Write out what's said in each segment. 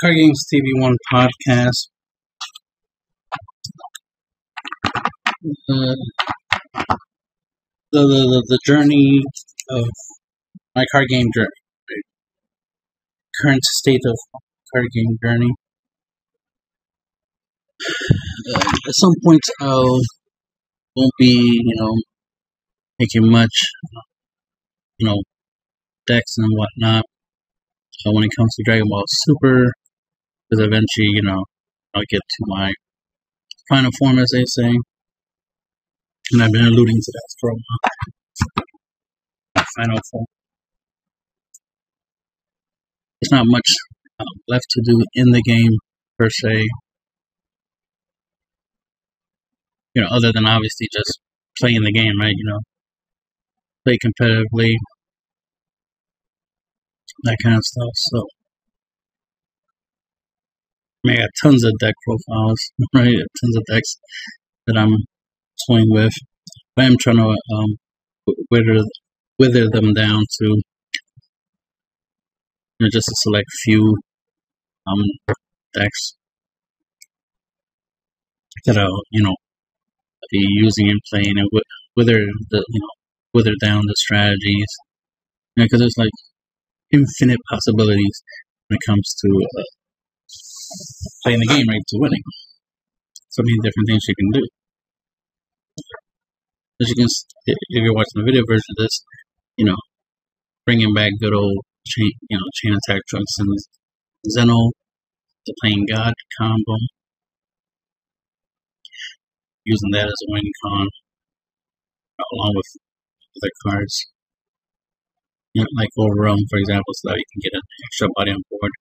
Card Games TV One podcast. Uh, the, the the the journey of my card game journey. Current state of card game journey. Uh, at some point, I'll won't be you know making much you know decks and whatnot. So when it comes to Dragon Ball Super, because eventually, you know, I'll get to my final form, as they say. And I've been alluding to that for a while. Final form. There's not much um, left to do in the game, per se. You know, other than obviously just playing the game, right? You know, play competitively, that kind of stuff. So, I got tons of deck profiles, right? Tons of decks that I'm toying with. I am trying to um, wither wither them down to you know, just a select few um, decks that I'll you know be using and playing and wither the you know wither down the strategies. Because you know, there's like infinite possibilities when it comes to uh, playing the game, right? To winning. So many different things you can do. As you can, if you're watching the video version of this, you know, bringing back good old chain, you know, chain attack trunks and Zeno, the playing God combo, using that as a win con, along with other cards you know, like Overwhelm, for example, so that you can get an extra body on board.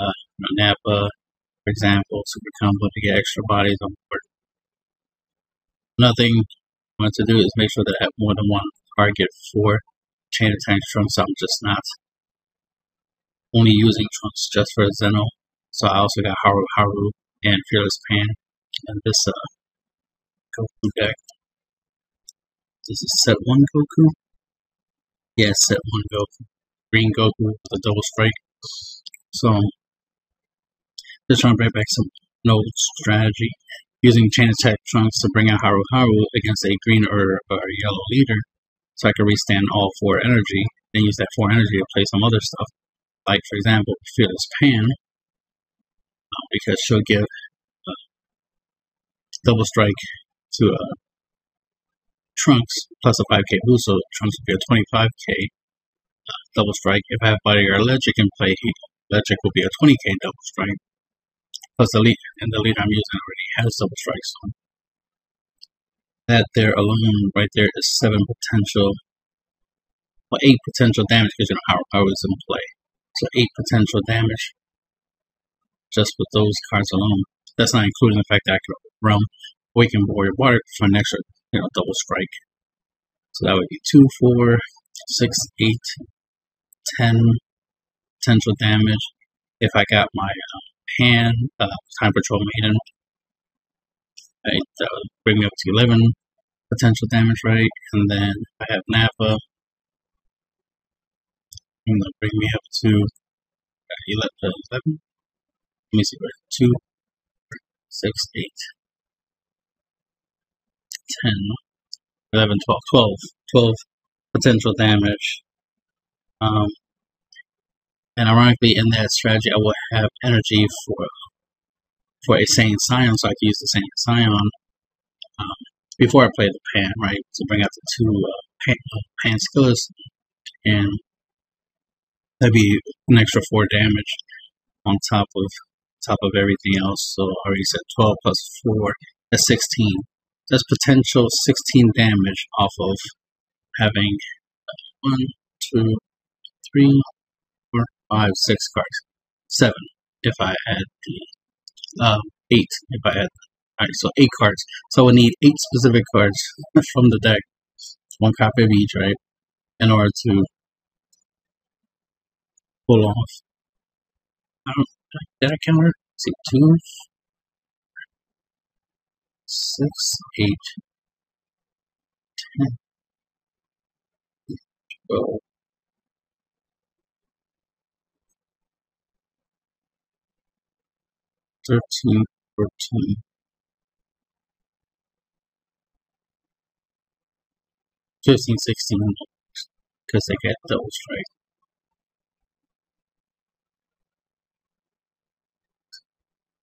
Uh, Nappa, for example, super combo to get extra bodies on board. Nothing I want to do is make sure that I have more than one target for chain attack trunks. I'm just not only using trunks just for Zeno. So I also got Haru Haru and Fearless Pan and this uh, Goku deck. This is set one Goku. Yeah, set one Goku. Green Goku with a double strike. So, trying to bring back some node strategy. Using chain attack trunks to bring out Haru Haru against a green or, or yellow leader. So I can restand all four energy, then use that four energy to play some other stuff. Like, for example, Fearless Pan. Uh, because she'll give uh, double strike to a uh, Trunks plus a 5k boost, so Trunks will be a 25k uh, double strike. If I have Bodyguard Electric in play, Electric will be a 20k double strike. Plus the lead, and the lead I'm using already has double strike, so that there alone, right there, is seven potential, well, eight potential damage because you know how power is in play. So eight potential damage just with those cards alone. That's not including the fact that I could realm Awaken Warrior Water for an extra you know, double strike. So that would be 2, 4, 6, 8, 10 potential damage. If I got my uh, hand, uh, Time Patrol Maiden, right, that would bring me up to 11 potential damage, right? And then I have Nappa. and that bring me up to uh, 11, 11. Let me see, right? 2, 6, 8. 10, 11, 12, 12, 12 potential damage. Um, and ironically, in that strategy, I will have energy for for a Saiyan Scion, so I can use the Saiyan Scion um, before I play the Pan, right? To bring out the two uh, Pan, uh, pan skills, and that'd be an extra four damage on top of top of everything else. So I already said 12 plus 4, that's 16 That's potential 16 damage off of having one, two, three, four, five, six cards. Seven if I add the um, eight if I add. Alright, so eight cards. So we need eight specific cards from the deck, one copy of each, right, in order to pull off. I don't, did I counter? See, two, six, eight, ten, twelve, 13, 14. Fifteen, sixteen, because I get those right.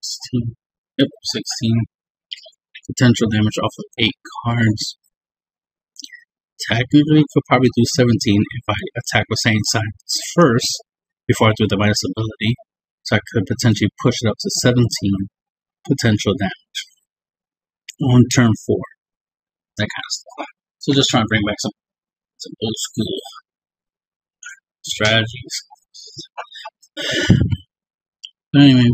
Sixteen, yep, sixteen. Potential damage off of eight cards. Technically, could probably do seventeen if I attack with same signs first before I do the minus ability. So I could potentially push it up to seventeen potential damage on turn four. That kind of stuff. So just trying to bring back some some old school strategies. But anyway,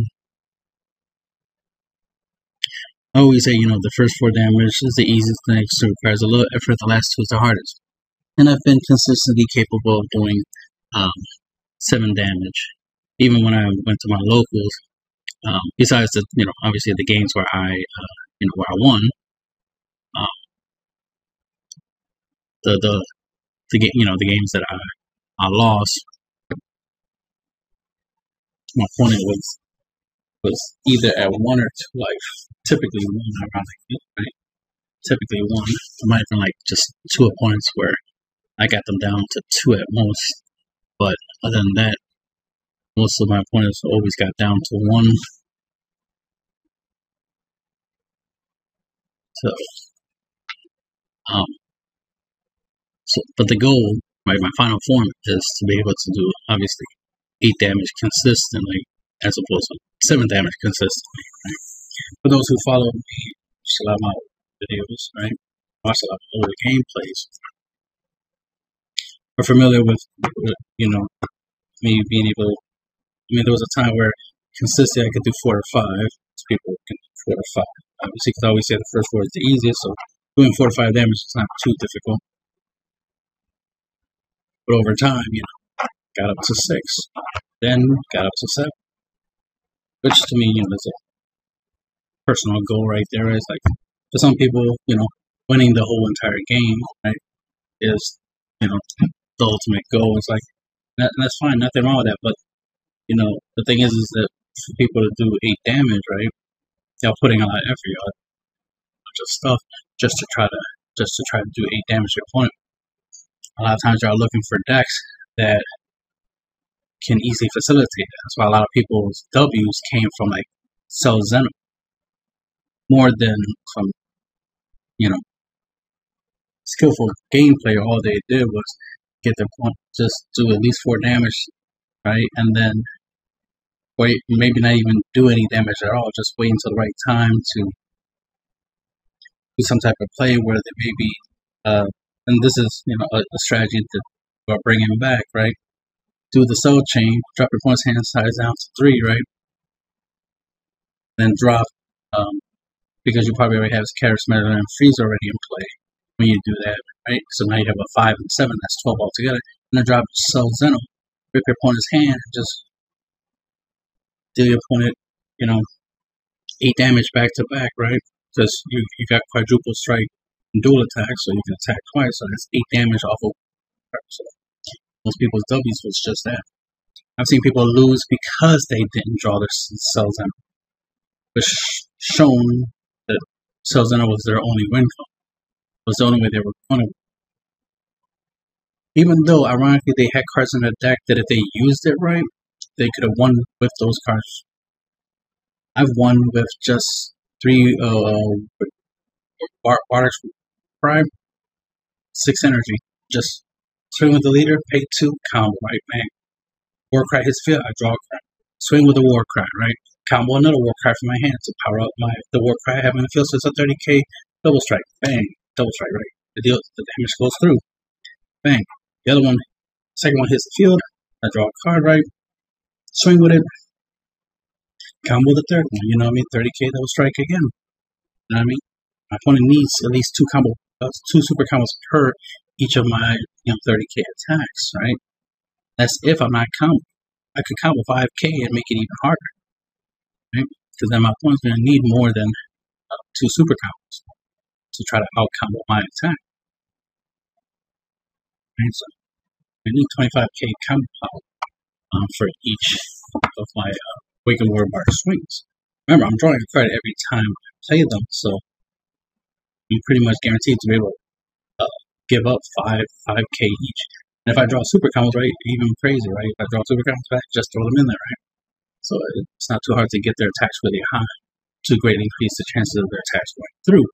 I always say, you know, the first four damage is the easiest, the next two requires a little effort, the last two is the hardest. And I've been consistently capable of doing um, seven damage. Even when I went to my locals, um, besides the, you know, obviously the games where I, uh, you know, where I won, um, the, the, the, you know, the games that I, I lost, my opponent was was either at one or two life. Typically one, ironically, right? Typically one. It might have been like just two opponents where I got them down to two at most. But other than that, most of my opponents always got down to one. So, um, so, but the goal, my final form is to be able to do obviously eight damage consistently as opposed to seven damage consistently. Right? For those who follow me, a lot of my videos, right? Watch a lot of older gameplays. Are familiar with, you know, me being able. I mean, there was a time where consistently I could do four or five. People can do four or five. Obviously, because I always say the first four is the easiest, so doing four or five damage is not too difficult. But over time, you know, got up to six, then got up to seven, which to me, you know, is a personal goal right there. Is like for some people, you know, winning the whole entire game, right, is you know the ultimate goal. It's like that, that's fine, nothing wrong with that. But you know, the thing is, is that for people to do eight damage, right, they're putting a lot of effort, a bunch of stuff, just to try to just to try to do eight damage to your opponent. A lot of times, y'all looking for decks that can easily facilitate that. That's why a lot of people's W's came from like Cell Zeno more than from you know skillful gameplay. All they did was get their point, just do at least four damage, right, and then wait, maybe not even do any damage at all. Just wait until the right time to do some type of play where they maybe, uh, and this is you know a, a strategy that we're bringing back, right? do the cell chain, drop your opponent's hand size down to three, right? Then drop, um, because you probably already have Charismatic and Freeze already in play when you do that, right? So now you have a five and seven, that's 12 altogether. And then drop Cell Zeno, rip your opponent's hand, and just your opponent, you know, eight damage back to back, right? Because you, you got quadruple strike and dual attack, so you can attack twice, so that's eight damage off of. So most people's W's was just that. I've seen people lose because they didn't draw their cells in, which shown that Cell Zeno was their only win color. was the only way they were going to Even though, ironically, they had cards in their deck that if they used it right, they could have won with those cards. I've won with just three uh, Water Prime, six energy, just Swing with the leader, pay two, combo, right? Bang. Warcry hits field, I draw a card. Swing with the Warcry, right? Combo another Warcry from my hand to power up my the Warcry I have in the field, so it's a 30k double strike. Bang. Double strike, right? The deal the damage goes through. Bang. The other one, second one hits the field. I draw a card, right? Swing with it. Combo the third one, you know what I mean? 30k double strike again. You know what I mean? My opponent needs at least two combo, uh, two super combos per each of my you know 30k attacks, right? That's if I'm not combo. I could combo 5k and make it even harder, right? Because then my opponent's going to need more than uh, two super combos to try to out combo my attack. Right? So I need 25k combo power um, for each of my uh, Wake and Bar swings. remember, I'm drawing a card every time I play them, so I'm pretty much guaranteed to be able to uh, give up five five k each. And if I draw super combos, right, even crazy, right? If I draw super combos back, just throw them in there, right? So it's not too hard to get their attacks really high to greatly increase the chances of their attacks going through.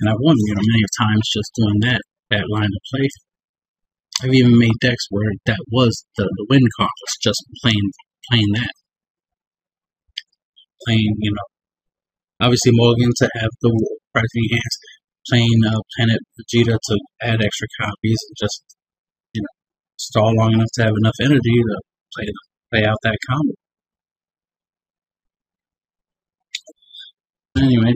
And I've won, you know, many times just doing that that line of play. I've even made decks where that was the, the win card was just playing playing that. Playing, you know, obviously Morgan to have the pricing hands, playing uh, Planet Vegeta to add extra copies, and just you know stall long enough to have enough energy to play play out that combo. Anyway,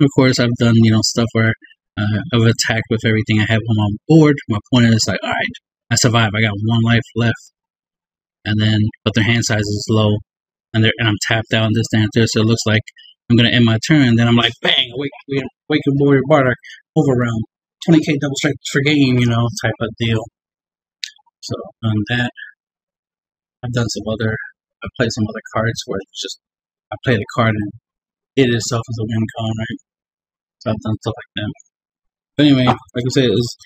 of course, I've done you know stuff where uh, I've attacked with everything I have on my board. My opponent is like, all right, I survive. I got one life left, and then but their hand size is low, and they're and I'm tapped out in this dancer, so it looks like I'm gonna end my turn. Then I'm like, bang, wake, wake, wake warrior barter overround, 20k double strike for game, you know, type of deal. So on that, I've done some other. I played some other cards where it's just I play the card and it itself is a win con, right? So I've done stuff like that. But anyway, like I said, is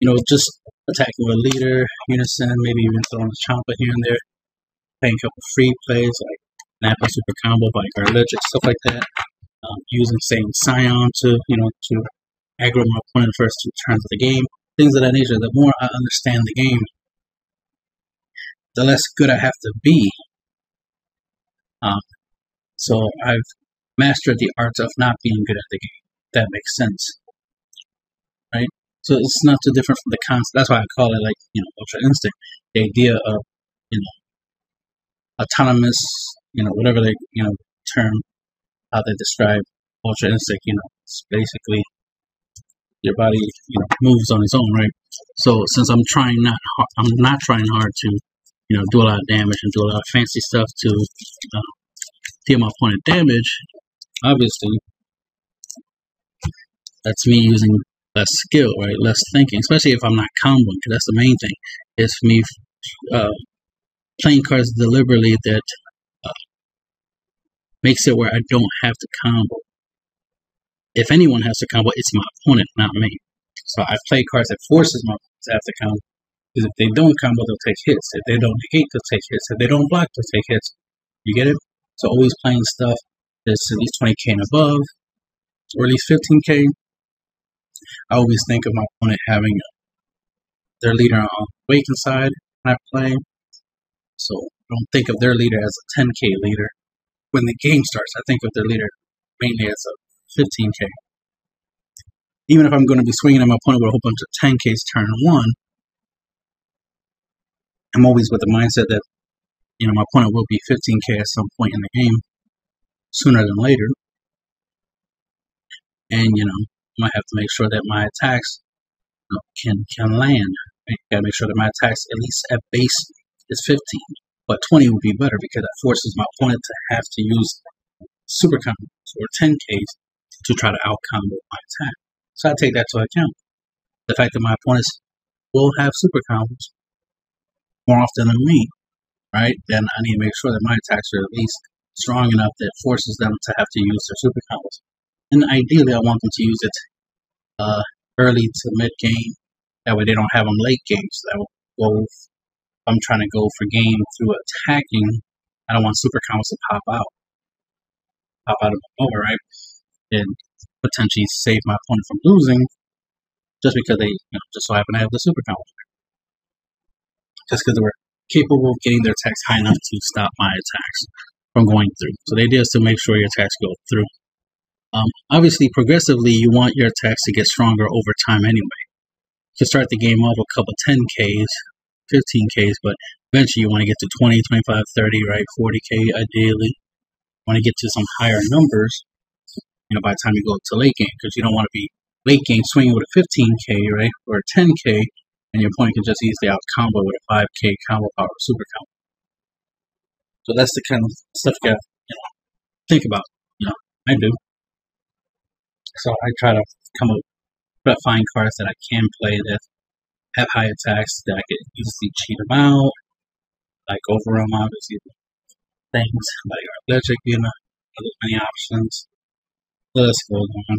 you know just attacking with a leader, unison, maybe even throwing a Champa here and there, playing a couple free plays like Nappa Super Combo by Garligic, stuff like that. Um, using Saiyan Scion to you know to aggro my opponent first two turns of the game, things of that nature. The more I understand the game, the less good I have to be. Um, so I've mastered the art of not being good at the game. That makes sense right? So it's not too different from the concept. That's why I call it like you know ultra instinct. The idea of you know autonomous, you know whatever they you know term how they describe ultra instinct. You know, it's basically your body you know moves on its own, right? So since I'm trying not I'm not trying hard to you know do a lot of damage and do a lot of fancy stuff to uh, deal my opponent damage. Obviously, that's me using less skill, right? Less thinking, especially if I'm not comboing. Because that's the main thing. It's me uh, playing cards deliberately that uh, makes it where I don't have to combo. If anyone has to combo, it's my opponent, not me. So I play cards that forces my opponent to have to combo. Because if they don't combo, they'll take hits. If they don't negate, they'll take hits. If they don't block, they'll take hits. You get it? So always playing stuff that's at least 20k and above, or at least 15k, I always think of my opponent having their leader on Awaken side when I play. So I don't think of their leader as a 10k leader. When the game starts, I think of their leader mainly as a 15k. Even if I'm going to be swinging at my opponent with a whole bunch of 10ks turn one, I'm always with the mindset that you know my opponent will be 15k at some point in the game, sooner than later. And you know, might have to make sure that my attacks uh, can can land. I Gotta make sure that my attacks at least at base is 15, but 20 would be better because that forces my opponent to have to use super combos or 10ks to try to out combo my attack. So I take that to account. The fact that my opponents will have super combos more often than me, right? Then I need to make sure that my attacks are at least strong enough that forces them to have to use their super combos. And ideally, I want them to use it uh, early to mid game. That way they don't have them late games. So that will go. I'm trying to go for game through attacking. I don't want super combos to pop out, pop out of nowhere, right? And potentially save my opponent from losing just because they, you know, just so happen to have the super combos. Just because they were capable of getting their attacks high enough to stop my attacks from going through. So the idea is to make sure your attacks go through. Um, obviously, progressively, you want your attacks to get stronger over time anyway. You start the game off with a couple 10Ks, 15Ks, but eventually you want to get to 20, 25, 30, right? 40K ideally. You want to get to some higher numbers, you know, by the time you go to late game, because you don't want to be late game swinging with a 15K, right? Or a 10K, and your opponent can just easily out combo with a 5K combo power super combo. So that's the kind of stuff you gotta you know, think about. You know, I do. So I try to come up with find cards that I can play that have high attacks that I could easily cheat them out. like overwhelm obviously things like electric, you know, there's many options. Let's go on.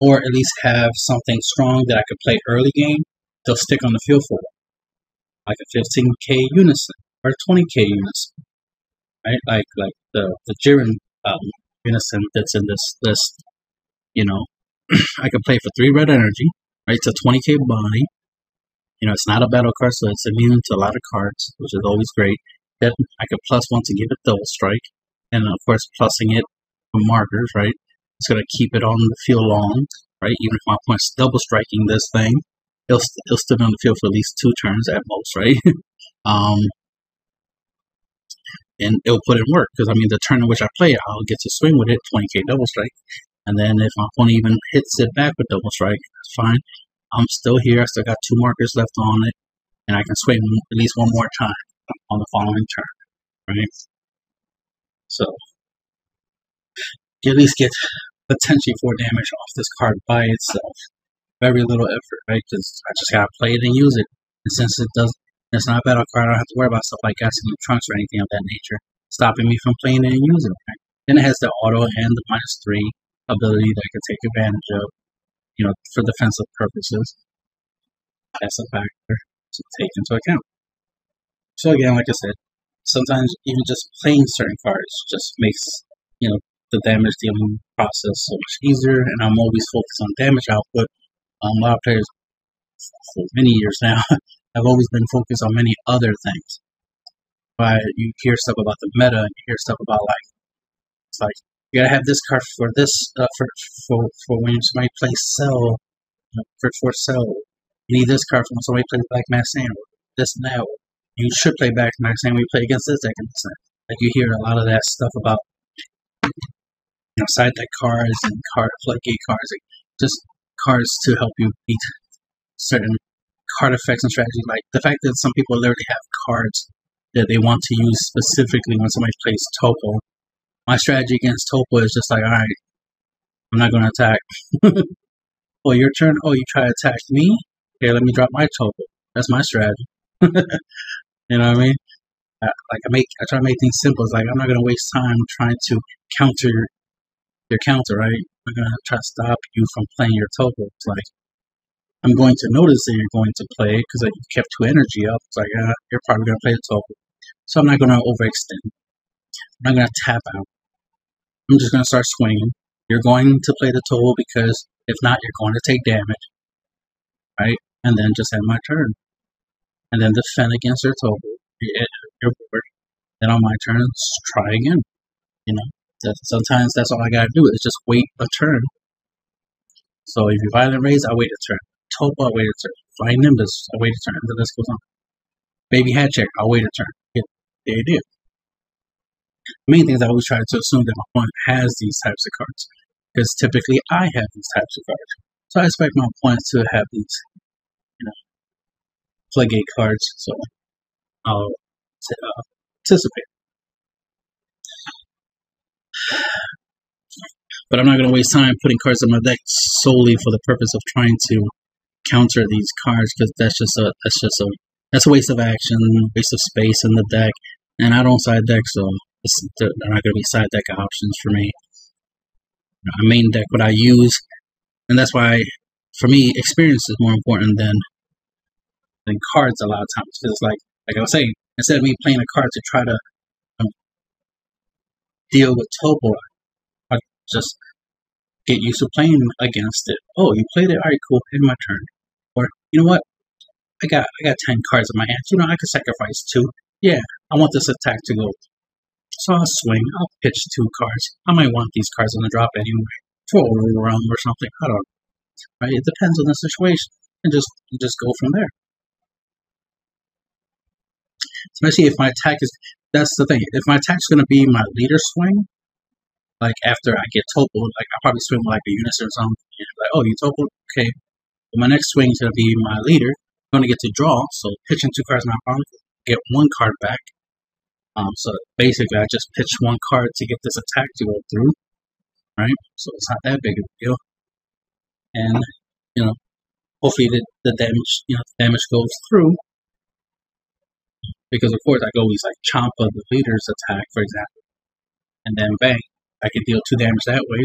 Or at least have something strong that I could play early game. They'll stick on the field for like a 15k unison or a 20k unison, right? Like like the the Jiren um, unison that's in this list. You know, I could play for three red energy, right? It's a 20k body. You know, it's not a battle card, so it's immune to a lot of cards, which is always great. Then I could plus one to give it double strike, and of course, plussing it for markers, right? It's gonna keep it on the field long, right? Even if my opponent's double striking this thing, it'll, it'll still be on the field for at least two turns at most, right? um, and it'll put in work because I mean, the turn in which I play, it, I'll get to swing with it, 20k double strike, and then if my opponent even hits it back with double strike, that's fine. I'm still here. I still got two markers left on it, and I can swing at least one more time on the following turn, right? So you at least get potentially four damage off this card by itself. Very little effort, right? Because I just gotta play it and use it. And since it does, it's not a battle card. I don't have to worry about stuff like gassing trunks or anything of that nature, stopping me from playing it and using it. Right? Then it has the auto and the minus three ability that I can take advantage of, you know, for defensive purposes. That's a factor to take into account. So again, like I said, sometimes even just playing certain cards just makes you know the damage dealing process so much easier, and I'm always focused on damage output. Um, a lot of players for many years now have always been focused on many other things. But you hear stuff about the meta, and you hear stuff about like it's like you gotta have this card for this uh, for for for when somebody plays Cell you know, for for Cell. You need this card for when somebody plays Black Masked Saiyan, this that. You should play Black Mass when you play against this deck. And like you hear a lot of that stuff about you know, side deck cards and card floodgate cards, like just cards to help you beat certain card effects and strategies. Like the fact that some people literally have cards that they want to use specifically when somebody plays Topo. My strategy against Topo is just like, all right, I'm not going to attack. oh, your turn. Oh, you try to attack me? Okay, let me drop my Topo. That's my strategy. you know what I mean? I, like I make, I try to make things simple. It's like I'm not going to waste time trying to counter your counter, right? I'm gonna try to stop you from playing your topo. It's like I'm going to notice that you're going to play because you kept two energy up. It's like uh, you're probably gonna play a topo, so I'm not gonna overextend. I'm not gonna tap out. I'm just gonna start swinging. You're going to play the topo because if not, you're going to take damage, right? And then just end my turn, and then defend against your topo. You're bored. Then on my turn, try again. You know, sometimes that's all I gotta do is just wait a turn. So if you violent raise, I wait a turn. Topo, I wait a turn. Flying Nimbus, I wait a turn. The list goes on. Baby Hat Check, I'll wait a turn. Yeah. The main thing is I always try to assume that my opponent has these types of cards. Because typically I have these types of cards. So I expect my opponent to have these, you know, floodgate cards. So I'll uh, anticipate. But I'm not going to waste time putting cards in my deck solely for the purpose of trying to counter these cards because that's just a that's just a that's a waste of action, waste of space in the deck, and I don't side deck, so they're not going to be side deck options for me. I main deck what I use, and that's why for me experience is more important than than cards a lot of times because like like I was saying, instead of me playing a card to try to um, deal with Topo, just get used to playing against it. Oh, you played it. All right, cool. In my turn. Or you know what? I got I got ten cards in my hand. You know, I could sacrifice two. Yeah, I want this attack to go. So I'll swing. I'll pitch two cards. I might want these cards on the drop anyway for overwhelm or something. I don't know. Right? It depends on the situation, and just just go from there. Especially if my attack is that's the thing. If my attack's going to be my leader swing, like after I get topo, like I probably swing like a unison or something. like, oh, you topo, okay. But my next swing is gonna be my leader. I'm gonna get to draw, so pitching two cards my opponent, get one card back. Um, so basically, I just pitch one card to get this attack to go through, right? So it's not that big of a deal. And you know, hopefully the, the damage, you know, damage goes through. Because of course I go always like chomp of the leader's attack, for example, and then bang, I can deal two damage that way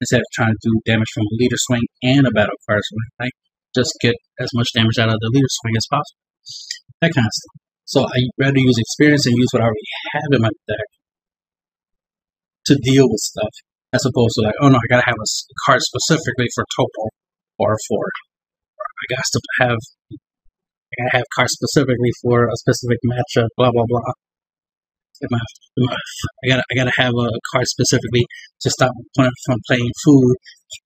instead of trying to do damage from a leader swing and a battle card swing. Right? Just get as much damage out of the leader swing as possible. That kind of stuff. So I rather use experience and use what I already have in my deck to deal with stuff, as opposed to like, oh no, I gotta have a card specifically for Topo or for I got to have I gotta have cards specifically for a specific matchup, blah blah blah. My, my, I gotta I gotta have a card specifically to stop opponent from playing food.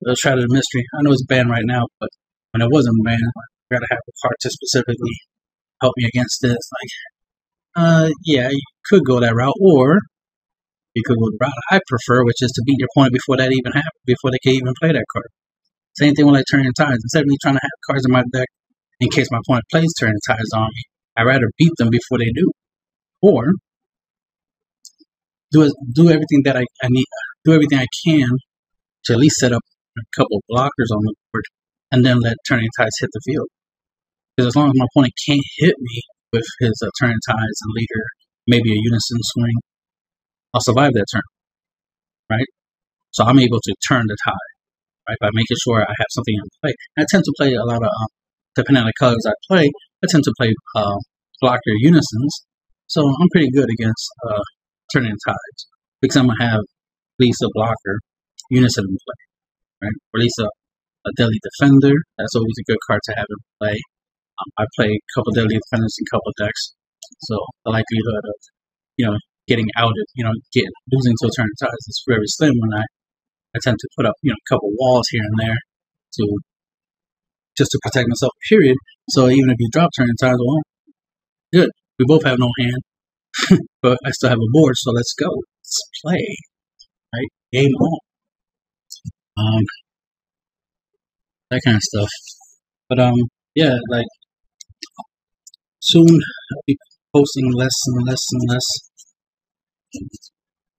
The Shadow of the Mystery. I know it's banned right now, but when it wasn't banned, I gotta have a card to specifically help me against this. Like, uh, yeah, you could go that route, or you could go the route I prefer, which is to beat your opponent before that even happens, before they can even play that card. Same thing with like turning tides. Instead of me trying to have cards in my deck in case my opponent plays turning tides on me, I'd rather beat them before they do. Or do do everything that I, I need, do everything I can to at least set up a couple blockers on the board, and then let turning tides hit the field. Because as long as my opponent can't hit me with his uh, turning tides and leader, maybe a unison swing, I'll survive that turn, right? So I'm able to turn the tide, right, by making sure I have something in play. I tend to play a lot of, um, depending on the colors I play, I tend to play uh, blocker unisons. So I'm pretty good against uh, turning tides because I'm gonna have at least a blocker unison in play, right? Or at least a, a deadly defender. That's always a good card to have in play. I play a couple deadly defenders in a couple decks, so the likelihood of you know getting outed, you know, get losing to a turn tides is very slim when I, tend to put up, you know, a couple walls here and there to just to protect myself, period. So even if you drop turn tides, well, good. We both have no hand, but I still have a board, so let's go. Let's play. Right? Game on. Um, that kind of stuff. But um, yeah, like soon I'll be posting less and less and less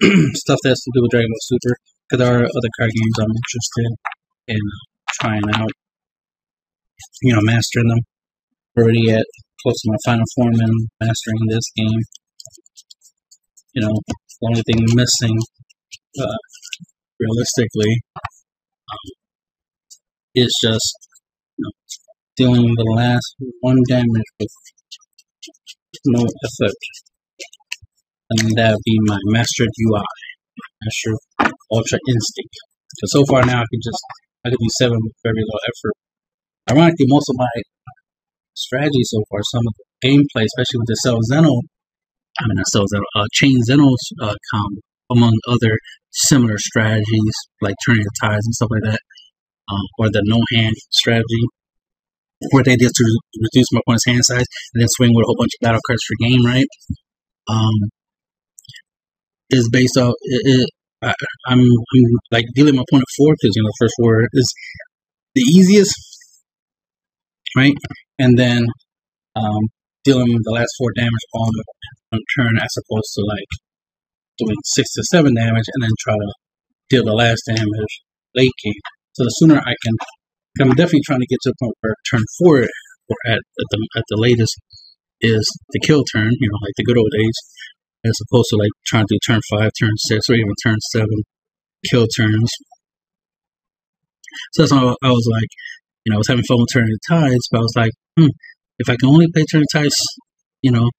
stuff that has to do with Dragon Ball Super. Because there are other card games I'm interested in trying out. You know, mastering them. Already at close to my final form and mastering this game. You know, the only thing missing, uh, realistically, um, is just you know, dealing the last one damage with no effort and that would be my mastered UI, master ultra instinct. So far now I can just I can do seven with very low effort. Ironically, most of my strategy so far, some of the gameplay, especially with the Cell Zeno, I mean not Cell Zeno, uh, Chain Zeno uh, combo, among other similar strategies like turning the tides and stuff like that, um, or the no hand strategy, where they did to reduce my opponent's hand size and then swing with a whole bunch of battle cards for game, right? Um, is based off. It, it, I, I'm, I'm like dealing my opponent four because you know the first four is the easiest, right? And then um, dealing the last four damage on on turn as opposed to like doing six to seven damage and then try to deal the last damage late game. So the sooner I can, I'm definitely trying to get to the point where turn four or at, at the at the latest is the kill turn. You know, like the good old days as opposed to like trying to do turn five, turn six, or even turn seven kill turns. So that's why I was like, you know, I was having fun with turning tides, but I was like, hmm, if I can only play turn tides, you know,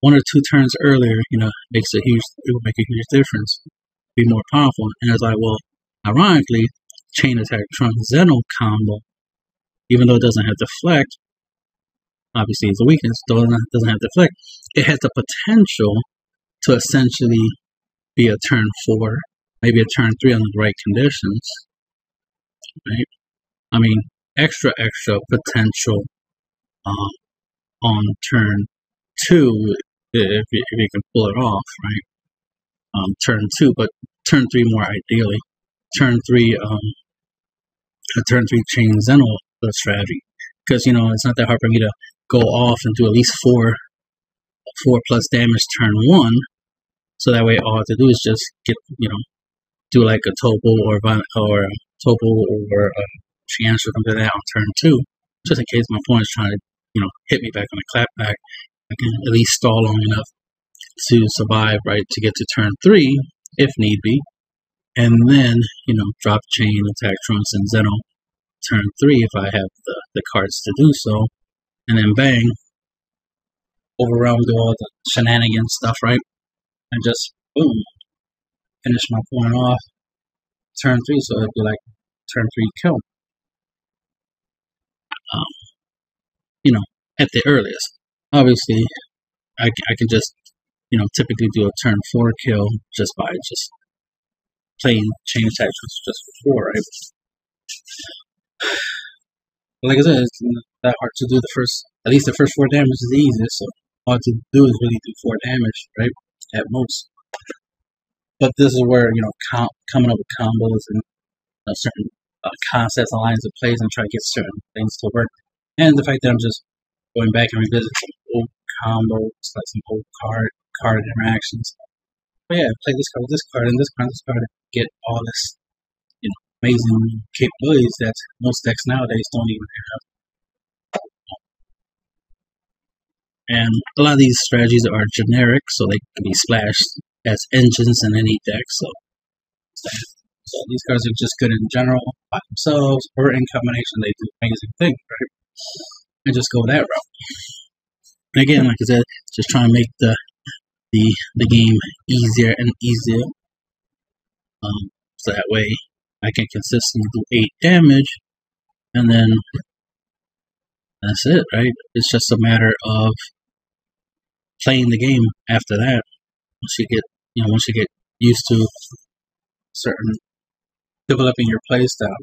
one or two turns earlier, you know, makes a huge, it would make a huge difference, be more powerful. And it's like, well, ironically, chain attack Zeno combo, even though it doesn't have deflect, obviously it's a weakness, though it doesn't have deflect, it has the potential to essentially be a turn four, maybe a turn three on the right conditions. Right? I mean, extra, extra potential uh, on turn two if you, if you can pull it off, right? Um, turn two, but turn three more ideally. Turn three, um, a turn three chain Zeno strategy. Because, you know, it's not that hard for me to go off and do at least four four plus damage turn one. So that way, all I have to do is just get, you know, do like a topo or or a topo or uh, a chance or something like that on turn two, just in case my opponent's trying to, you know, hit me back on a clapback I can at least stall long enough to survive, right, to get to turn three if need be, and then you know drop chain, attack Trunks and Zeno turn three if I have the, the cards to do so, and then bang, overwhelm, do all the shenanigans stuff, right, and just boom, finish my point off. Turn three, so it'd be like turn three kill. Um, you know, at the earliest. Obviously, I, I can just, you know, typically do a turn four kill just by just playing chain attacks just for four, right? Like I said, it's not that hard to do the first, at least the first four damage is easiest, so all to do is really do four damage, right? At most. But this is where, you know, com- coming up with combos and uh, certain uh, concepts and lines of plays and try to get certain things to work. And the fact that I'm just going back and revisiting old combos, like some old card card interactions. But yeah, play this card with this card and this card and this card to get all this, you know, amazing capabilities that most decks nowadays don't even have. And a lot of these strategies are generic, so they can be splashed as engines in any deck. So, so these cards are just good in general by themselves or in combination. They do amazing things, right? And just go that route. And again, like I said, just try and make the the the game easier and easier. Um, so that way I can consistently do eight damage, and then that's it, right? It's just a matter of playing the game after that. Once you get, you know, once you get used to certain developing your play style,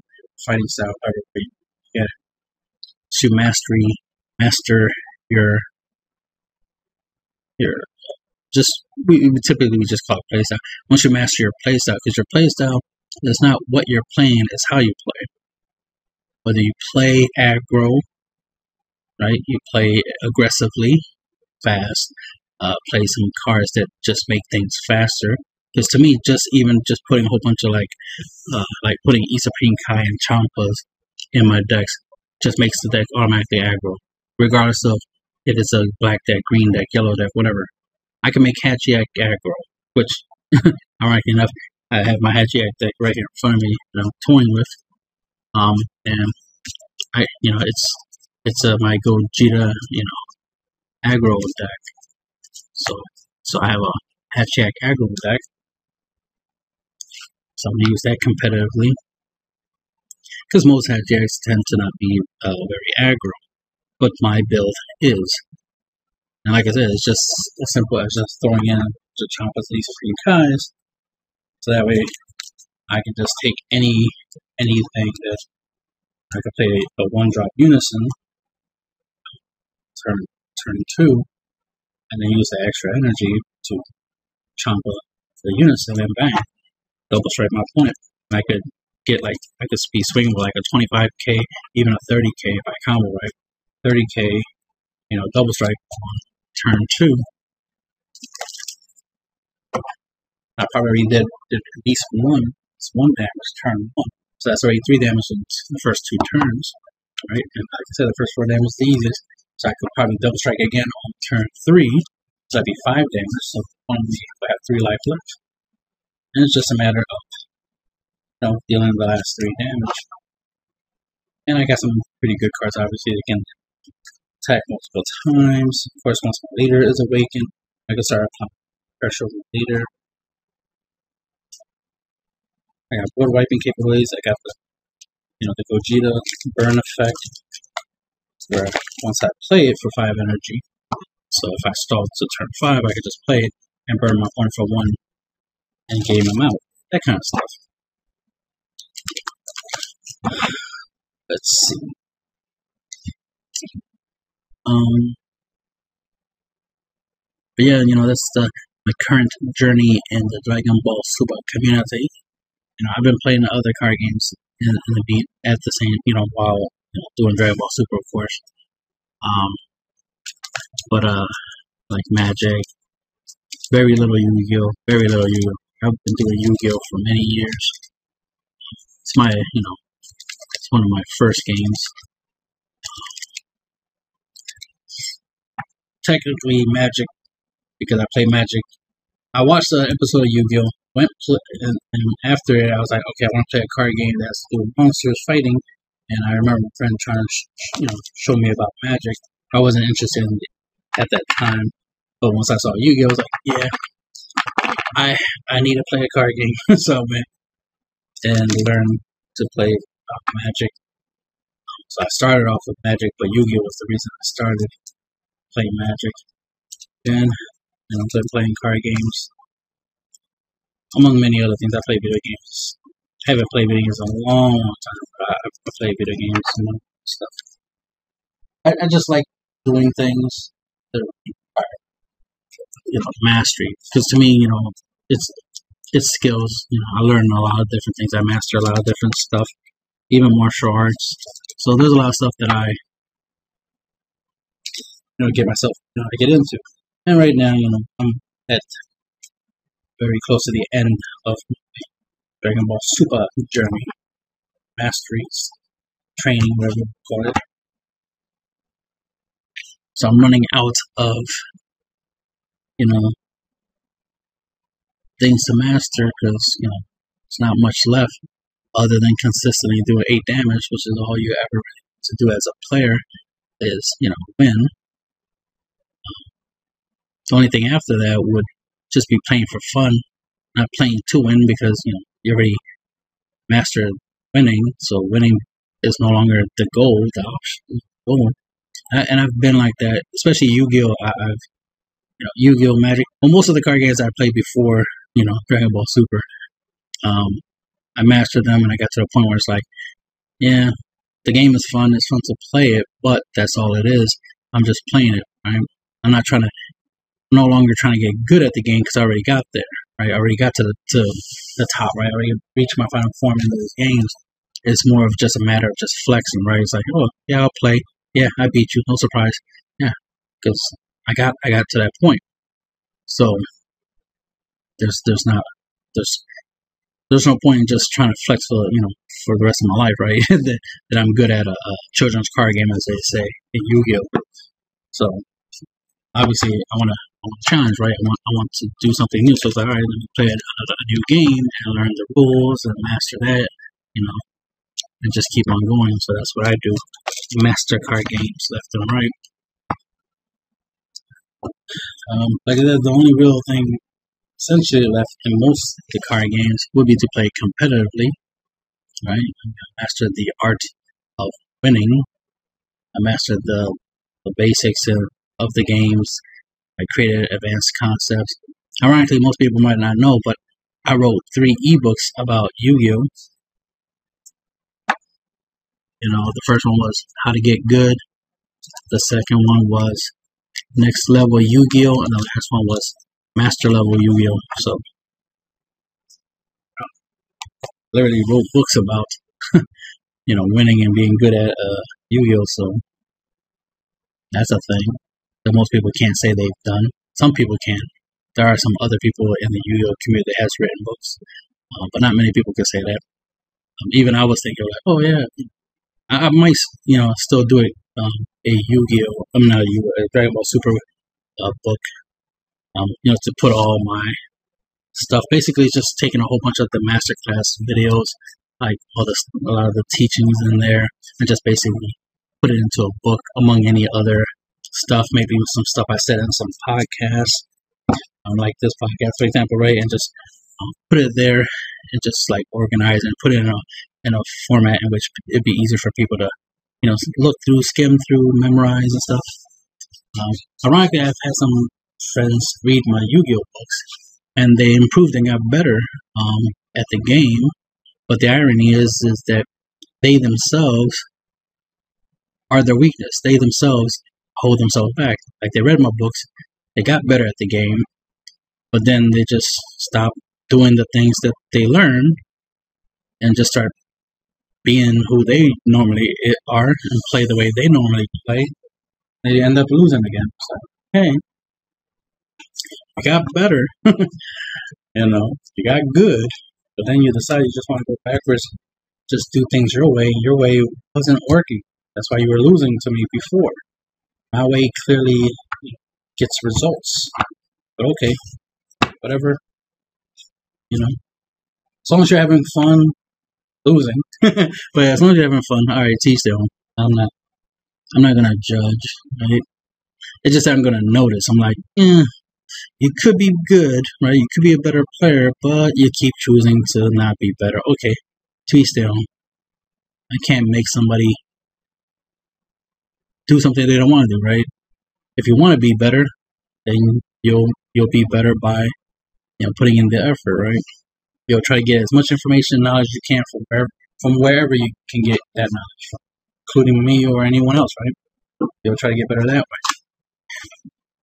fighting style, however you get to mastery, master your your just we, we typically we just call it playstyle. Once you master your playstyle, because your playstyle is not what you're playing, it's how you play. Whether you play aggro, right? You play aggressively, fast, uh, play some cards that just make things faster. Because to me, just even just putting a whole bunch of like, uh, like putting Isapin Kai and Champas in my decks just makes the deck automatically aggro, regardless of if it's a black deck, green deck, yellow deck, whatever. I can make Hatchiyack aggro, which, ironically enough, I have my Hatchiyack deck right here in front of me that I'm toying with. Um, and I, you know, it's it's uh, my Gogeta, you know, aggro deck. So, so I have a Hatchiyack aggro deck. So I'm gonna use that competitively because most Hatchiyacks tend to not be uh, very aggro, but my build is. And like I said, it's just as simple as just throwing in the Champas these three guys. So that way I can just take any anything that I can play a one drop unison, turn turn two, and then use the extra energy to Champa the unison and bang. Double strike my opponent. I could get like I could be swinging with like a 25k, even a 30k if I combo right. 30k, you know, double strike turn two. I probably did, did at least one, one damage turn one. So that's already three damage in the first two turns, right? And like I said, the first four damage is the easiest. So I could probably double strike again on turn three. So that'd be five damage. So only if I have three life left. And it's just a matter of you know, dealing the last three damage. And I got some pretty good cards, obviously, can attack multiple times. Of course, once my leader is awakened, I can start applying pressure on the leader. I got board wiping capabilities. I got the, you know, the Gogeta burn effect, where once I play it for five energy, so if I stall to turn five, I could just play it and burn my opponent for one and game him out. That kind of stuff. Let's see. Um, but yeah, you know, that's the my current journey in the Dragon Ball Super community. You know, I've been playing the other card games in, in the beat at the same, you know, while you know, doing Dragon Ball Super, of course. Um, but uh, like Magic, very little Yu-Gi-Oh, very little Yu-Gi-Oh. I've been doing Yu-Gi-Oh for many years. It's my, you know, it's one of my first games. Technically Magic because I play Magic. I watched the episode of Yu-Gi-Oh! Went pl- and, and after it, I was like, okay, I want to play a card game that's do monsters fighting. And I remember a friend trying to, sh- you know, show me about Magic. I wasn't interested in at that time, but once I saw Yu-Gi-Oh, I was like, yeah, I I need to play a card game. so I went and learned to play uh, Magic. So I started off with Magic, but Yu-Gi-Oh was the reason I started playing Magic. Then, and I'm playing card games. Among many other things, I play video games. I haven't played video games in a long, long time, but I, I play video games and stuff. I, I just like doing things that are, you know, mastery. Because to me, you know, it's it's skills. You know, I learn a lot of different things. I master a lot of different stuff, even martial arts. So there's a lot of stuff that I, you know, get myself, you know, I get into. And right now, you know, I'm at very close to the end of Dragon Ball Super journey, masteries, training, whatever you call it. So I'm running out of, you know, things to master because, you know, it's not much left other than consistently doing 8 damage, which is all you ever to do as a player is, you know, win. The only thing after that would just be playing for fun, not playing to win because, you know, you already mastered winning, so winning is no longer the goal, the option, goal. And I've been like that, especially Yu-Gi-Oh! I, have you know, Yu-Gi-Oh! Magic. Well, most of the card games I played before, you know, Dragon Ball Super, um, I mastered them, and I got to the point where it's like, yeah, the game is fun. It's fun to play it, but that's all it is. I'm just playing it. I'm not trying to. No longer trying to get good at the game because I already got there. Right? I already got to the to the top. Right? I already reached my final form in those games. It's more of just a matter of just flexing. Right? It's like, oh yeah, I'll play. Yeah, I beat you. No surprise. Yeah, because I got I got to that point. So there's there's not there's there's no point in just trying to flex for you know for the rest of my life, right? that, that I'm good at a, a, children's card game, as they say in Yu-Gi-Oh. So obviously, I want to want challenge, right? I want I want to do something new. So it's like, all right, let me play a, a new game and learn the rules and master that, you know, and just keep on going. So that's what I do: master card games left and right. Um, like I said, the only real thing essentially left in most of the card games would be to play competitively, right? I mastered the art of winning. I mastered the, the basics of, of the games. I created advanced concepts. Ironically, most people might not know, but I wrote three ebooks about Yu-Gi-Oh! You know, the first one was How to Get Good. The second one was Next Level Yu-Gi-Oh! And the last one was master level Yu-Gi-Oh. So literally wrote books about you know winning and being good at uh, Yu-Gi-Oh. So that's a thing that most people can't say they've done. Some people can. There are some other people in the Yu-Gi-Oh community that has written books, um, but not many people can say that. Um, even I was thinking like, oh yeah, I, I might you know still do it. Um, a Yu-Gi-Oh. I'm not a Yu-Gi-Oh. Dragon Ball Super uh, book um, you know, to put all my stuff. Basically, just taking a whole bunch of the masterclass videos, like all the a lot of the teachings in there, and just basically put it into a book among any other stuff. Maybe some stuff I said in some podcasts, um, like this podcast, for example, right? And just um, put it there and just like organize and put it in a in a format in which it'd be easier for people to, you know, look through, skim through, memorize and stuff. Um, ironically, I've had some friends read my Yu-Gi-Oh books, and they improved and got better um, at the game. But the irony is, is that they themselves are their weakness. They themselves hold themselves back. Like they read my books, they got better at the game, but then they just stop doing the things that they learn and just start being who they normally are and play the way they normally play. They end up losing again. So, hey, you got better, you know, you got good, but then you decide you just want to go backwards, just do things your way. Your way wasn't working. That's why you were losing to me before. My way clearly gets results. But okay, whatever. You know, as long as you're having fun losing. but as long as you're having fun, all right, teach their. I'm not. I'm not gonna judge. Right? It's just I'm gonna notice. I'm like, eh, you could be good, right? You could be a better player, but you keep choosing to not be better. Okay, their own. I can't make somebody do something they don't want to do, right? If you want to be better, then you'll you'll be better by you know putting in the effort, right? You'll try to get as much information and knowledge you can from wherever, from wherever you can get that knowledge from, including me or anyone else, right? You'll try to get better that way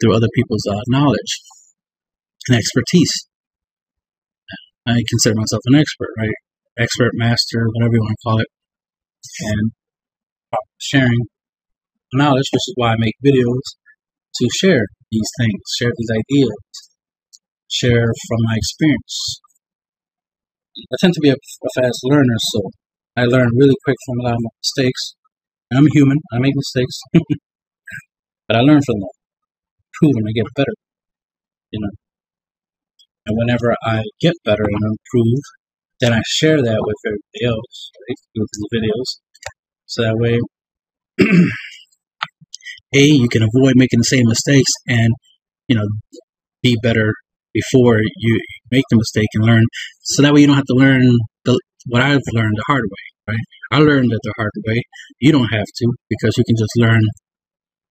through other people's uh, knowledge and expertise. I consider myself an expert, right? Expert, master, whatever you want to call it, and sharing knowledge, which is why I make videos to share these things, share these ideas, share from my experience. I tend to be a, a fast learner, so I learn really quick from a lot of my mistakes. And I'm human, I make mistakes, but I learn from them, improve, and I get better. You know, and whenever I get better and improve, then I share that with everybody else, right? Through the videos, so that way a you can avoid making the same mistakes and you know be better before you make the mistake and learn. So that way you don't have to learn the, what i've learned the hard way right? I learned it the hard way. You don't have to because you can just learn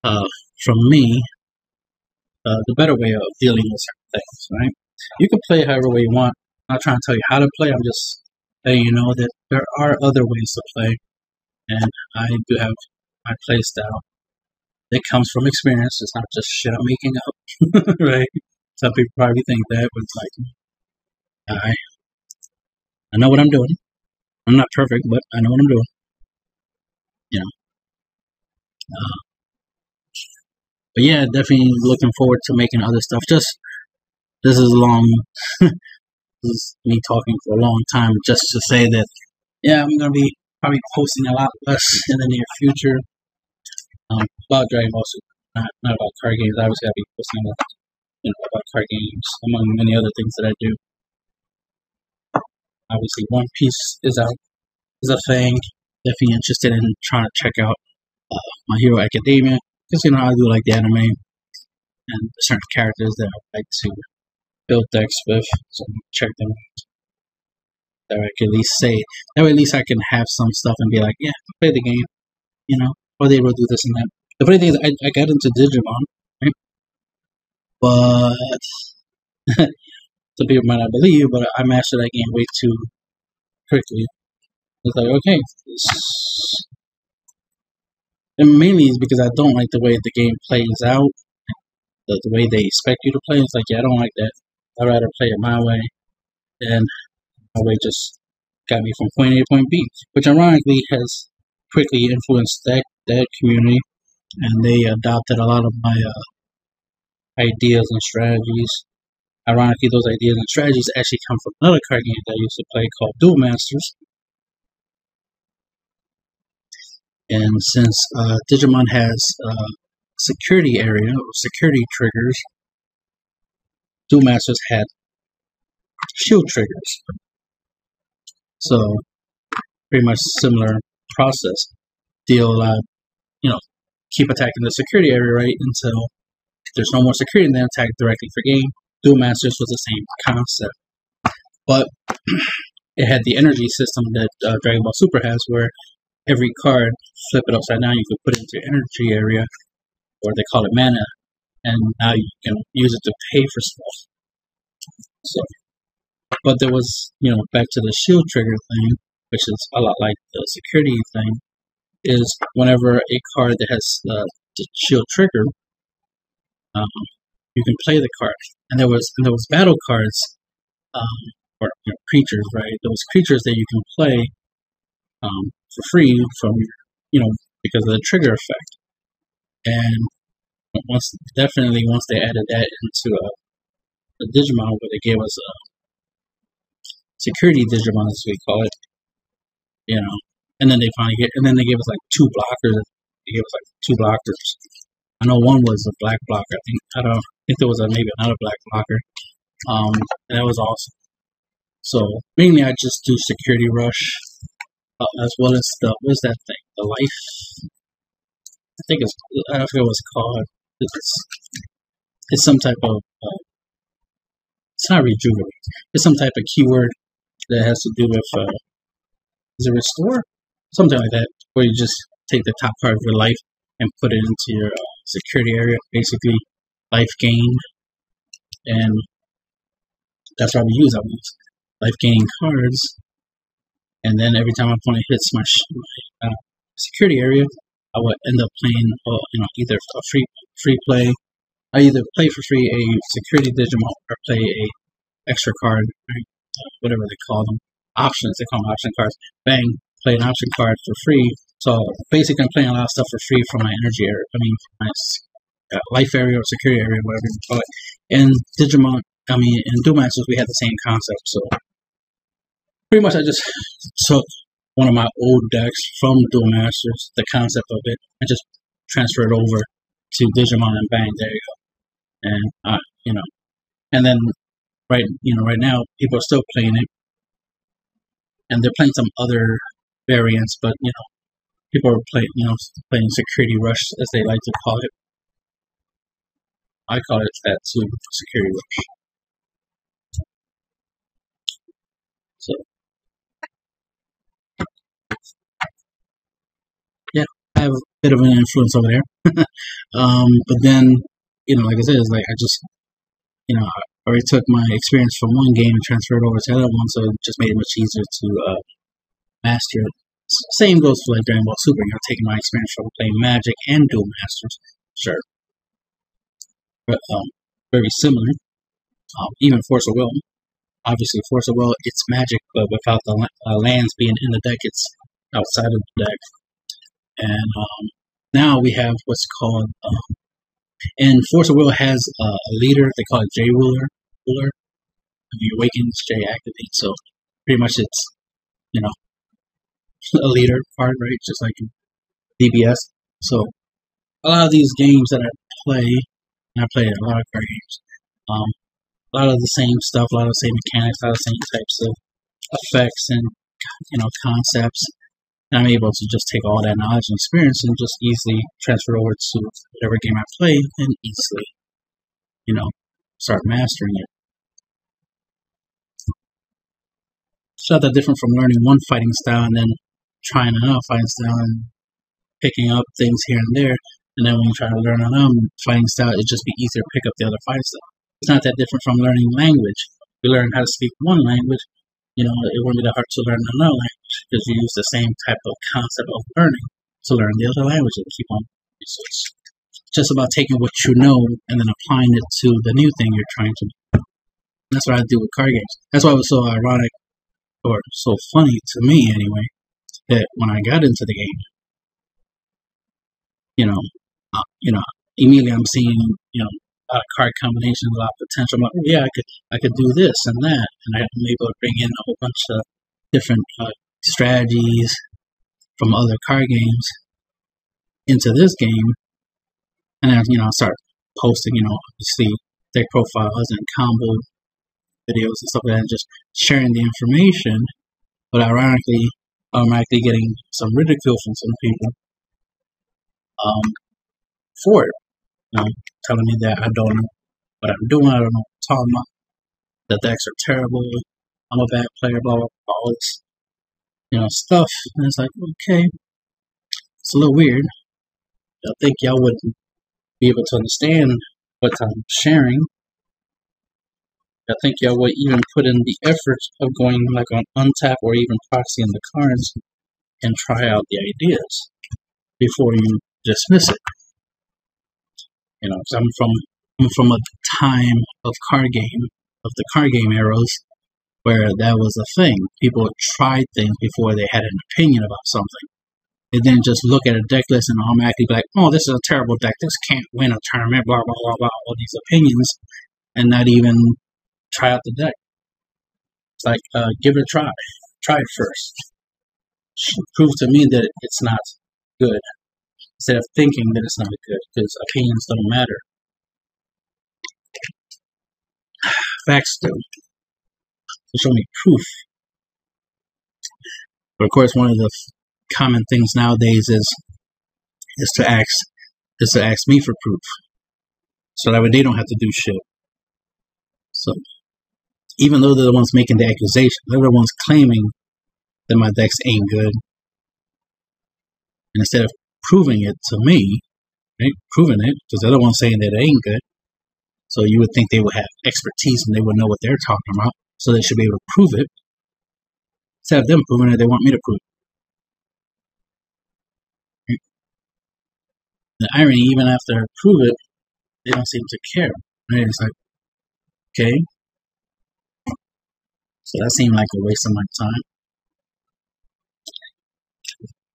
uh, from me uh, the better way of dealing with certain things right? You can play however way you want. I'm not trying to tell you how to play. I'm just letting you know that there are other ways to play. And i do have my play style that comes from experience. It's not just shit I'm making up, right? Some people probably think that, but it's like, I, I know what I'm doing. I'm not perfect, but I know what I'm doing. You know. Uh, but yeah, definitely looking forward to making other stuff. Just this is long. this is me talking for a long time, just to say that yeah, I'm gonna be probably posting a lot less in the near future um, about Dragon Ball Super, not, not about card games. Obviously, I'll be posting about, you know, about card games, among many other things that I do. Obviously, One Piece is a is a thing. If you're interested in trying to check out uh, My Hero Academia because you know I do like the anime and certain characters that I like to build decks with. So check them out. That I can at least say that way at least I can have some stuff and be like, yeah, play the game. You know, or they will do this and that. The funny thing is, I, I got into Digimon, right? But some people might not believe, but I mastered that game way too quickly. It's like, okay, and mainly it's because I don't like the way the game plays out, the, the way they expect you to play. It's like, yeah, I don't like that. I'd rather play it my way, and my way just got me from point A to point B, which ironically has quickly influenced that that community, and they adopted a lot of my uh, ideas and strategies. Ironically, those ideas and strategies actually come from another card game that I used to play called Duel Masters. And since uh, Digimon has uh, security area or security triggers, Duel Masters had shield triggers. So, pretty much similar process. Deal uh, you know, keep attacking the security area, right, until there's no more security, and then attack directly for game. Duel Masters was the same concept, but it had the energy system that uh, Dragon Ball Super has, where every card, flip it upside down, you could put it into your energy area, or they call it mana, and now you can use it to pay for stuff. So, but there was, you know, back to the shield trigger thing, which is a lot like the security thing is whenever a card that has uh, the shield trigger, um, you can play the card. And there was and there was battle cards um, or you know, creatures, right? Those creatures that you can play um, for free from you know because of the trigger effect. And once definitely once they added that into a, a Digimon, where they gave us a security Digimon, as we call it, you know, and then they finally get, and then they gave us like two blockers. They gave us like two blockers I know one was a black blocker. I think I don't I think there was a, maybe another black blocker. Um, that was awesome. So mainly I just do security rush uh, as well as the what's that thing? The life. I think it's I don't forget what it's called. It's it's some type of uh, it's not rejuvenate. It's some type of keyword that has to do with uh, is it restore something like that where you just take the top part of your life and put it into your uh, security area, basically life gain, and that's what we use. I use life gaining cards, and then every time my opponent hits my, my uh, security area, I would end up playing, uh, you know, either a free free play. I either play for free a security Digimon or play a extra card, right? uh, whatever they call them, options. They call them option cards. Bang, play an option card for free. So basically, I'm playing a lot of stuff for free from my energy area. I mean, my uh, life area or security area, whatever you call it. In Digimon, I mean, in Duel Masters, we had the same concept. So pretty much, I just took one of my old decks from Duel Masters, the concept of it, and just transferred it over to Digimon and bang, there you go. And uh, you know, and then right, you know, right now people are still playing it, and they're playing some other variants, but you know, people are playing, you know, playing Security Rush as they like to call it. I call it that too, Security Rush. So, yeah, I have a bit of an influence over there. um, but then, you know, like I said, it's like I just, you know, I already took my experience from one game and transferred over to the other one, so it just made it much easier to uh, master it. Same goes for like Dragon Ball Super. You know, taking my experience from playing Magic and Duel Masters, sure, but um, very similar. Um, even Force of Will, obviously Force of Will, it's Magic, but without the uh, lands being in the deck, it's outside of the deck. And um, now we have what's called, um, and Force of Will has a leader. They call it J Ruler. Ruler. You awaken, J activates. So pretty much, it's you know a leader card, right? Just like DBS. So a lot of these games that I play, I play a lot of card games. Um, a lot of the same stuff, a lot of the same mechanics, a lot of the same types of effects and you know concepts. And I'm able to just take all that knowledge and experience and just easily transfer over to whatever game I play and easily, you know, start mastering it. It's not that different from learning one fighting style and then trying another uh, fighting style and picking up things here and there. And then when you try to learn another fighting style, it'd just be easier to pick up the other style. It's not that different from learning language. You learn how to speak one language, you know, it wouldn't be that hard to learn another language because you use the same type of concept of learning to learn the other language and keep on. It's just about taking what you know and then applying it to the new thing you're trying to do. That's what I do with card games. That's why it was so ironic or so funny to me anyway that when I got into the game, you know, uh, you know, immediately I'm seeing, you know, a lot of card combinations, a lot of potential. Like, oh, yeah, I could, I could do this and that, and I'm able to bring in a whole bunch of different uh, strategies from other card games into this game, and then you know, I start posting, you know, obviously deck profiles and combo videos and stuff like that, and just sharing the information. But ironically, automatically getting some ridicule from some people um, for it. Know, telling me that I don't know what I'm doing, I don't know what I'm talking about, that the decks are terrible, I'm a bad player, blah, blah, blah, all this, you know, stuff. And it's like, okay, it's a little weird. I think y'all wouldn't be able to understand what I'm sharing. I think y'all would even put in the effort of going like on untap or even proxying the cards and try out the ideas before you dismiss it. You know, i I'm from I'm from a time of card game of the card game eras where that was a thing. People tried things before they had an opinion about something. They didn't just look at a deck list and automatically be like, "Oh, this is a terrible deck. This can't win a tournament." Blah blah blah blah. All these opinions, and not even try out the deck. It's like, uh, give it a try. Try it first. Prove to me that it's not good. instead of thinking that it's not good because opinions don't matter. Facts do. So show me proof. But of course, one of the common things nowadays is is to ask is to ask me for proof, so that way they don't have to do shit. So even though they're the ones making the accusation, they're the ones claiming that my decks ain't good, and instead of proving it to me, right, proving it, because they're the ones saying that it ain't good, so you would think they would have expertise and they would know what they're talking about, so they should be able to prove it. Instead of them proving it, they want me to prove it. The irony, even after I prove it, they don't seem to care. Right? It's like, okay, so that seemed like a waste of my time.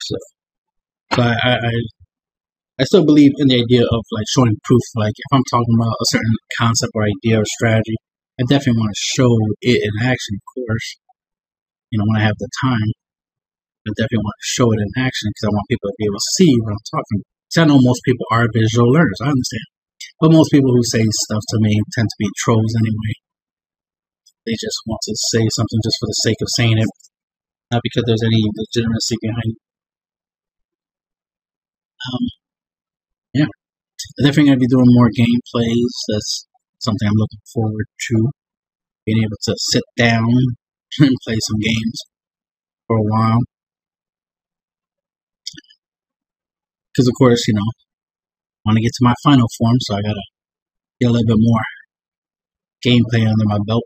So, so I, I, I still believe in the idea of like showing proof. Like if I'm talking about a certain concept or idea or strategy, I definitely want to show it in action. Of course, you know when I have the time, I definitely want to show it in action because I want people to be able to see what I'm talking. Because I know most people are visual learners. I understand, but most people who say stuff to me tend to be trolls anyway. They just want to say something just for the sake of saying it, not because there's any legitimacy behind it. Um, yeah, I'm definitely gonna be doing more gameplays. That's something I'm looking forward to. Being able to sit down and play some games for a while. Because of course, you know, I want to get to my final form, so I gotta get a little bit more gameplay under my belt.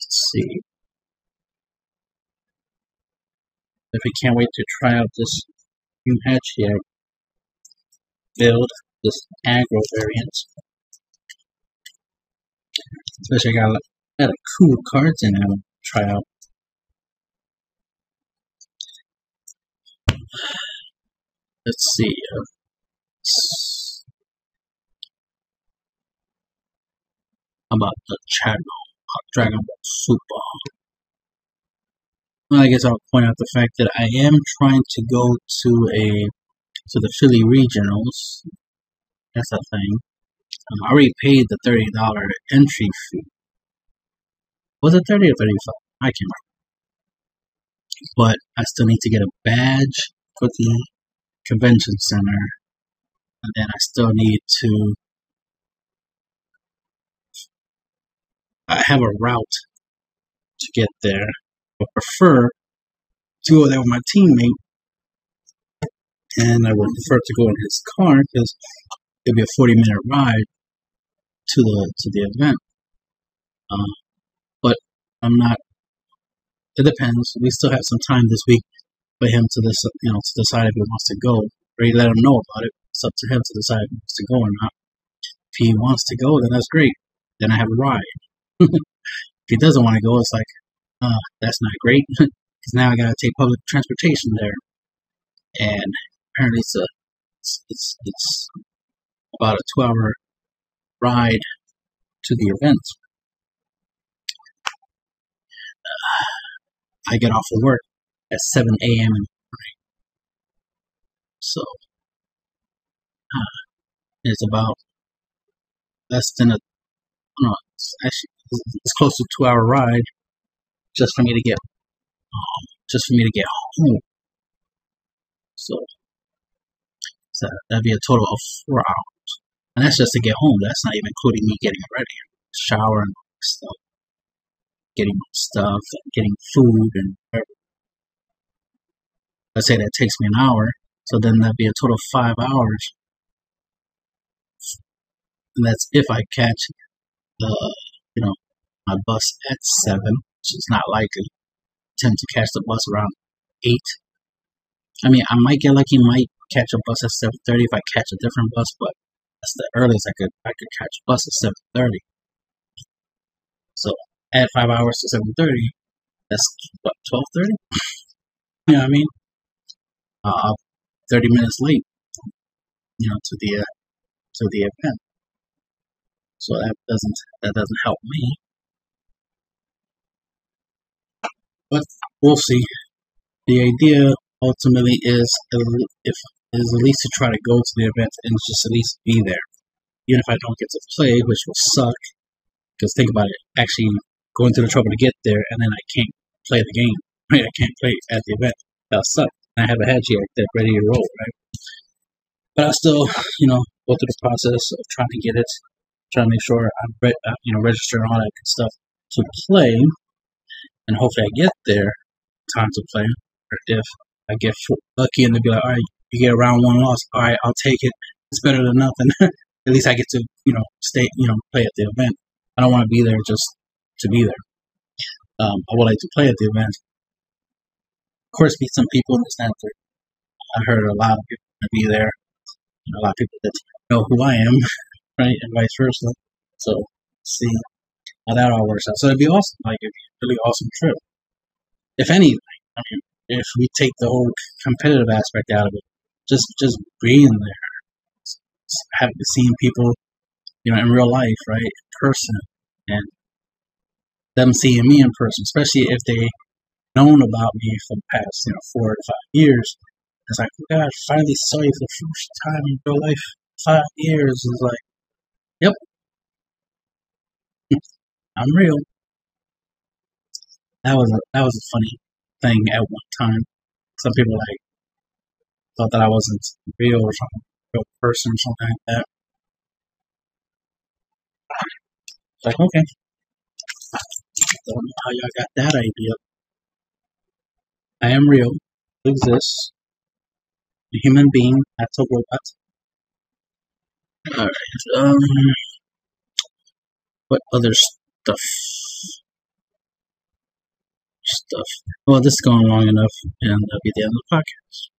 Let's see. If we can't wait to try out this new hatch here build, this aggro variant. Especially I got a lot of cool cards in to try out. Let's see. Uh, about the channel Dragon Ball Super. Well, I guess I'll point out the fact that I am trying to go to a to the Philly regionals. That's a thing. Um, I already paid the thirty dollar entry fee. Was it thirty or thirty five? I can't remember. But I still need to get a badge for the convention center, and then I still need to. I have a route to get there would prefer to go there with my teammate, and I would prefer to go in his car because it'd be a forty minute ride to the to the event. Uh, but I'm not. It depends. We still have some time this week for him to this, you know, to decide if he wants to go. Or let him know about it. It's up to him to decide if he wants to go or not. If he wants to go, then that's great. Then I have a ride. If he doesn't want to go, it's like uh, that's not great because now I gotta take public transportation there, and apparently it's a it's it's, about a two hour ride to the event. Uh, I get off of work at 7 a.m. in the morning, so uh, it's about less than a no, it's actually it's close to two hour ride just for me to get um, just for me to get home. So, so that'd be a total of four hours, and that's just to get home. That's not even including me getting ready, showering, stuff, getting stuff, getting food, and everything. Let's say that takes me an hour, so then that'd be a total of five hours, and that's if I catch you know my bus at seven it's not likely. I tend to catch the bus around eight. I mean, I might get lucky, might catch a bus at seven thirty if I catch a different bus, but that's the earliest I could I could catch a bus at seven thirty. So add five hours to seven thirty. That's what twelve thirty. you know what I mean? Uh, thirty minutes late. You know, to the uh, to the event. So that doesn't that doesn't help me. But we'll see. the idea ultimately is if is at least to try to go to the event and just at least be there, even if I don't get to play, which will suck. Because think about it, actually going through the trouble to get there, and then I can't play the game. Right, I can't play at the event. That'll suck. I have a Hadji that ready to roll, right? But I still, you know, go through the process of trying to get it, trying to make sure I'm, re- uh, you know, register and all that good stuff to play, and hopefully I get there time to play. Or if I get lucky and they be like, all right, you get round one loss, all right, I'll take it. It's better than nothing. at least I get to, you know, stay, you know, play at the event. I don't want to be there just to be there. Um, I would like to play at the event. Of course, meet some people in the center. I heard a lot of people gonna be there. A lot of people that know who I am, right, and vice versa. So, see how that all works out. So it'd be awesome. Like, it'd be a really awesome trip. If anything, I mean, if we take the whole competitive aspect out of it, just just being there, having seeing people, you know, in real life, right, in person, and them seeing me in person, especially if they known about me for the past, you know, four to five years. It's like, oh God, I finally saw you for the first time in real life. Five years is like, yep, I'm real. That was a, that was a funny thing at one time. Some people like thought that I wasn't real or something, real person or something like that. Like, okay. Don't know how y'all got that idea. I am real, exists, a human being, not a robot. Alright, um, what other stuff? Stuff. Well, this is going long enough, and that'll be the end of the podcast.